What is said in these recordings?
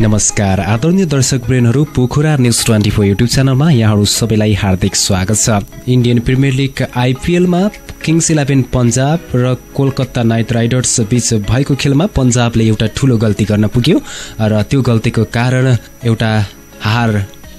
नमस्कार। आदरणीय दर्शक ब्रेनहरू Pokhara news twenty four YouTube च्यानलमा यहाँहरू सबैलाई हार्दिक स्वागत छ। इन्डियन प्रिमियर लिग आइपिएलमा किङ्स इलेभेन पन्जाब र कोलकाता नाइट राइडर्स बीच भएको खेलमा पन्जाबले एउटा ठुलो गल्ती गर्न पुग्यो र त्यो गल्तीको कारण एउटा हार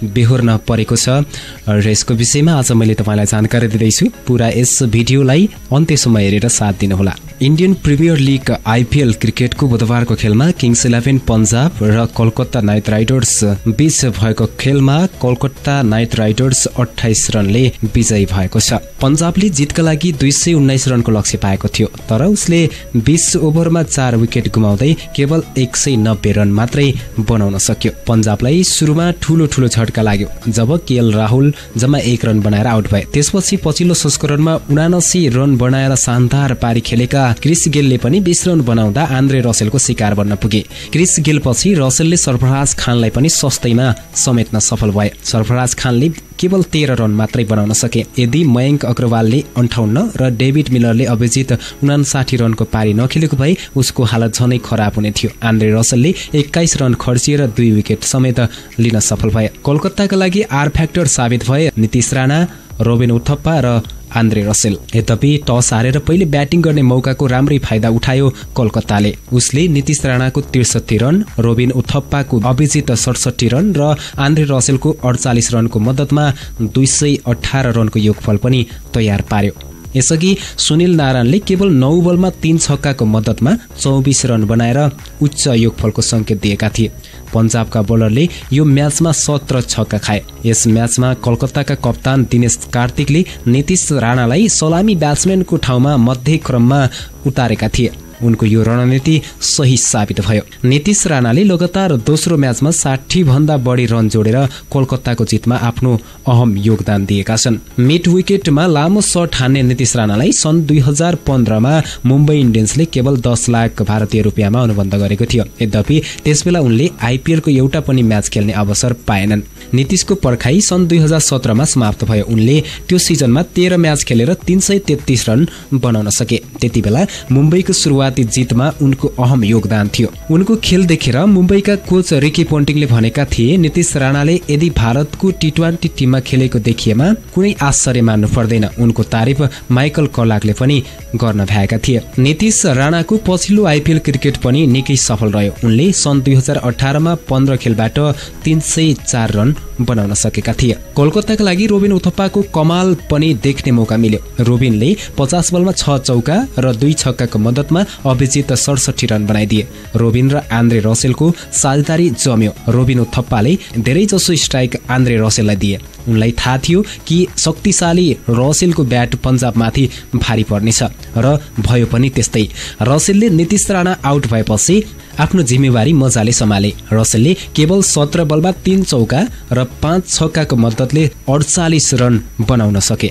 बेहोर्न परेको छ। र यसको विषयमा आज मैले तपाईँलाई जानकारी दिँदैछु। पुरा यस भिडियोलाई अन्त्यसम्म हेरेर साथ दिनुहोला। इन्डियन प्रिमियर लिग आइपिएल क्रिकेटको बुधबारको खेलमा किङ्स इलेभेन पन्जाब र कोलकाता नाइट राइडर्स बीच भएको खेलमा कोलकाता नाइट राइडर्स अठाइस रनले विजयी भएको छ। पन्जाबले जितका लागि दुई सय उन्नाइस रनको लक्ष्य पाएको थियो तर उसले बिस ओभरमा चार विकेट गुमाउँदै केवल एक सय नब्बे रन मात्रै बनाउन सक्यो। पन्जाबलाई सुरुमा ठूलो ठूलो झट्का लाग्यो। जब केएल राहुल जम्मा एक रन बनाएर आउट भए त्यसपछि पछिल्लो संस्करणमा उनासी रन बनाएर शानदार पारी खेलेका क्रिस गेलले पनि बिस रन बनाउँदा आन्द्रे रसेलको शिकार बन्न पुगे। क्रिस गेल पछि रसेलले सरफराज खानलाई पनि सस्तैमा समेट्न सफल भए। सरफराज खानले केवल तेह्र रन मात्रै बनाउन सके। यदि मयङ्क अग्रवालले अन्ठाउन्न र डेभिड मिलरले अभिजित उनासाठी रनको पारी नखेलेको भए उसको हालत झनै खराब हुने थियो। आन्द्रे रसलले एक्काइस रन खर्चिएर दुई विकेट समेत लिन सफल भए। कोलकाताका लागि आर फ्याक्टर साबित भए नितिश राणा रोबिन उथप्पा र आन्द्रे रसेल यद्यपि टस हारेर पहिले ब्याटिङ गर्ने मौकाको राम्रै फाइदा उठायो कोलकाताले उसले नीतिश राणाको त्रिसठी रन रोबिन उथप्पाको अभिजित सडसठी रन र आन्द्रे रसेलको अडचालिस रनको मद्दतमा दुई सय अठार रनको योगफल पनि तयार पार्यो। यसअघि सुनिल नारायणले केवल नौ बलमा तीन छक्काको मद्दतमा चौबिस रन बनाएर उच्च योगफलको संकेत दिएका थिए। पन्जाबका बोलरले यो म्याचमा सत्र छक्का खाए। यस म्याचमा कलकत्ताका कप्तान दिनेश कार्तिकले नीतिश राणालाई सलामी ब्याट्सम्यानको ठाउँमा मध्यक्रममा उतारेका थिए। उनको यो रणनीति सही साबित भयो। नीतिश राणाले लगातार दोस्रो म्याचमा साठी भन्दा बढी रन जोडेर कोलकाताको जितमा आफ्नो अहम योगदान दिएका छन्। मिड विकेटमा लामो सट हान्ने नीतिश राणालाई सन् दुई हजार पन्ध्रमा मुम्बई इन्डियन्सले केवल दस लाख भारतीय रुपियाँमा अनुबन्ध गरेको थियो। यद्यपि त्यसबेला उनले आइपिएलको एउटा पनि म्याच खेल्ने अवसर पाएनन्। नीतिशको पर्खाई सन् दुई हजार सत्रमा समाप्त भयो। उनले त्यो सिजनमा तेह्र म्याच खेलेर तीन सय तेत्तिस रन बनाउन सके। त्यति बेला मुम्बईको सुरुवात सुरुवाती जितमा उनको अहम योगदान थियो। उनको खेल देखेर मुम्बईका कोच रिकी पोन्टिङले भनेका थिए नीतिश राणाले यदि भारतको टी ट्वेन्टी टिममा खेलेको देखिएमा कुनै आश्चर्य मान्नु पर्दैन। उनको तारिफ माइकल कलाकले पनि गर्न भएका थिए। नीतिश राणाको पछिल्लो आइपिएल क्रिकेट पनि निकै सफल रह्यो। उनले सन् दुई हजार अठारमा पन्ध्र खेलबाट तीन सय चार रन बनाउन सकेका थिए। कोलकाताका लागि रोबिन उथप्पाको कमाल पनि देख्ने मौका मिल्यो। रोबिनले पचास बलमा छ चौका र दुई छक्काको मद्दतमा अभिजित सडसठी रन बनाइदिए। रोबिन र आन्द्रे रसेलको साझेदारी जम्यो। रोबिन थप्पाले धेरैजसो स्ट्राइक आन्द्रे रसेललाई दिए। उनलाई थाहा थियो कि शक्तिशाली रसेलको ब्याट पन्जाबमाथि भारी पर्नेछ र भयो पनि त्यस्तै। रसेलले नीतिश राणा आउट भएपछि आफ्नो जिम्मेवारी मजाले सम्हाले। रसेलले केवल सत्र बलमा तीन चौका र पाँच छक्काको मद्दतले अडचालिस रन बनाउन सके।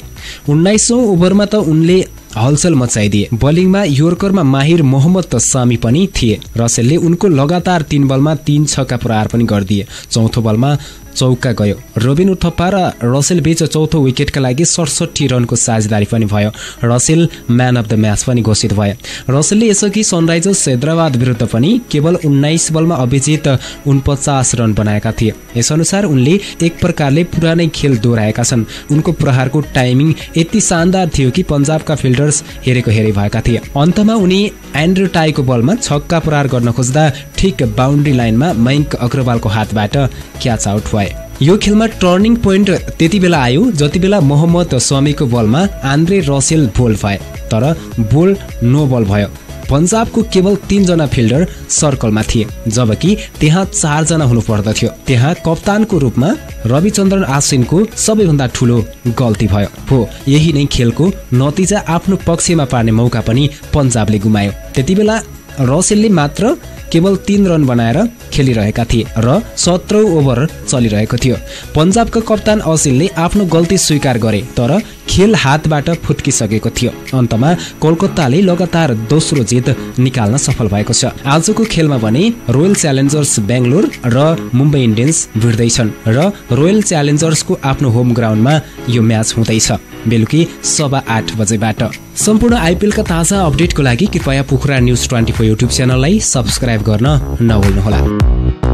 उन्नाइसौँ ओभरमा त उनले हलचल मचाइदिए बलिङमा योर्करमा माहिर मोहम्मद सामी पनि थिए। रसेलले उनको लगातार तीन बलमा तीन छक्का प्रहार पनि गरिदिए। चौथो बलमा चौका गयो। रोबिन उथप्पा र रसेल बीच चौथो विकेटका लागि सडसठी रनको साझेदारी पनि भयो। Russell man of the match पनि घोषित भए रसेलले यसअघि सनराइजर्स हैदराबाद विरुद्ध पनि केवल उन्नाइस बलमा अभिजित उनपचास रन बनाएका थिए। यसअनुसार उनले एक प्रकारले पुरानै खेल दोहोऱ्याएका छन्। उनको प्रहारको टाइमिङ यति शानदार थियो कि पन्जाबका फिल्डर्स हेरेको हेरे भएका थिए। अन्तमा उनी एन्ड्रु टाईको बलमा छक्का प्रहार गर्न खोज्दा ठिक बााउन्ड्री लाइनमा मयङ्क अग्रवालको हातबाट क्याच आउट भए। यो खेलमा टर्निङ पोइन्ट त्यति बेला आयो जति बेला मोहम्मद स्वामीको बलमा आन्द्रे रसेल बोल भए। तर बोल नो बल भयो। पन्जाबको केवल तीनजना फिल्डर सर्कलमा थिए जबकि त्यहाँ चारजना हुनु पर्दथ्यो त्यहाँ कप्तानको रूपमा रविचन्द्रन आसिनको सबैभन्दा ठुलो गल्ती भयो। हो यही नै खेलको नतिजा आफ्नो पक्षमा पार्ने मौका पनि पन्जाबले गुमायो। त्यति बेला रसेलले मात्र केवल तीन रन बनाएर खेलिरहेका थिए र सत्रौँ ओभर चलिरहेको थियो। पन्जाबका कप्तान असिलले आफ्नो गल्ती स्वीकार गरे तर खेल हातबाट फुत्किसकेको थियो। अन्तमा कोलकाताले लगातार दोस्रो जित निकाल्न सफल भएको छ। आजको खेलमा भने रोयल च्यालेन्जर्स बेङ्गलोर र मुम्बई इन्डियन्स भिड्दैछन् र रोयल च्यालेन्जर्सको आफ्नो होम ग्राउन्डमा यो म्याच हुँदैछ। बेलुकी सभा आठ बजेबाट। सम्पूर्ण आइपिएलका ताजा अपडेटको लागि कृपया Pokhara news twenty four YouTube च्यानललाई सब्सक्राइब गर्न नभुल्नुहोला।